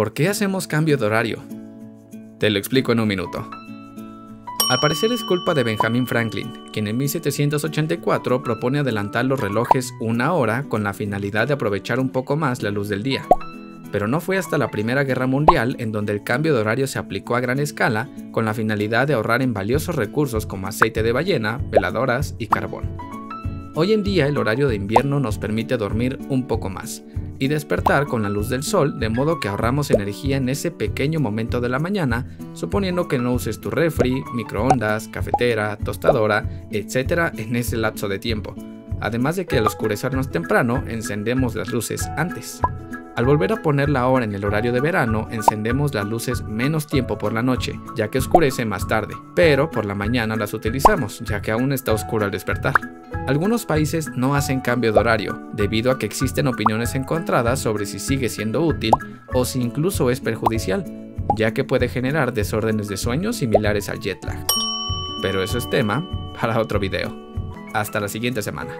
¿Por qué hacemos cambio de horario? Te lo explico en un minuto. Al parecer es culpa de Benjamin Franklin, quien en 1784 propone adelantar los relojes una hora con la finalidad de aprovechar un poco más la luz del día. Pero no fue hasta la Primera Guerra Mundial en donde el cambio de horario se aplicó a gran escala con la finalidad de ahorrar en valiosos recursos como aceite de ballena, veladoras y carbón. Hoy en día el horario de invierno nos permite dormir un poco más, y despertar con la luz del sol, de modo que ahorramos energía en ese pequeño momento de la mañana, suponiendo que no uses tu refri, microondas, cafetera, tostadora, etc. en ese lapso de tiempo. Además de que al oscurecernos temprano, encendemos las luces antes. Al volver a poner la hora en el horario de verano, encendemos las luces menos tiempo por la noche, ya que oscurece más tarde, pero por la mañana las utilizamos, ya que aún está oscuro al despertar. Algunos países no hacen cambio de horario, debido a que existen opiniones encontradas sobre si sigue siendo útil o si incluso es perjudicial, ya que puede generar desórdenes de sueño similares al jet lag. Pero eso es tema para otro video. Hasta la siguiente semana.